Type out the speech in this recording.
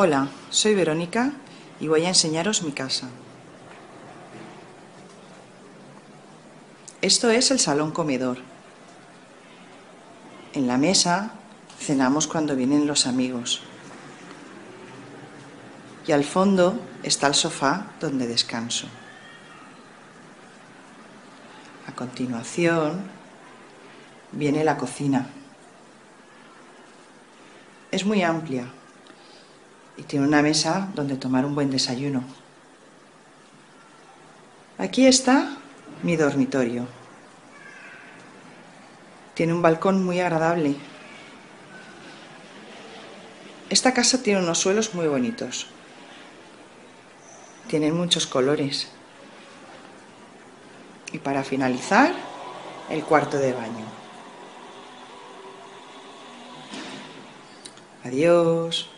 Hola, soy Verónica y voy a enseñaros mi casa. Esto es el salón comedor. En la mesa cenamos cuando vienen los amigos. Y al fondo está el sofá donde descanso. A continuación viene la cocina. Es muy amplia y tiene una mesa donde tomar un buen desayuno. Aquí está mi dormitorio. Tiene un balcón muy agradable. Esta casa tiene unos suelos muy bonitos. Tienen muchos colores. Y para finalizar, el cuarto de baño. Adiós.